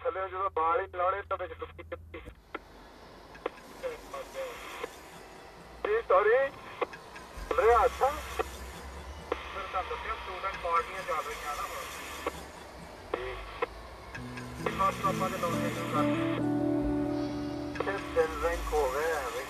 ਥੱਲੇ ਜਦੋਂ ਬਾਲ ਹੀ ਲਾਉਣੇ ਤਾਂ ਵਿੱਚ ਟੁੱਟੀ ਟੁੱਟੀ ਜੀ ਸੌਰੀ ਰਿਹਾ ਅੱਛਾ ਫਿਰ ਤਾਂ ਦੱਸਿਆ ਸਟੂਡੈਂਟ ਪਾਰਟੀਆਂ ਚੱਲ ਰਹੀਆਂ ਨਾ ਹੁਣ ਜੀ ਇਹ ਬਾਤ ਆਪਾਂ ਦੇ ਲਾਉਣੇ ਸ਼ੁਰੂ ਕਰ ਤੇ ਦਿਨ ਰੈਂਕ ਹੋ ਗਿਆ ਹੈ ਵੀ